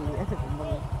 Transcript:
Mình ép.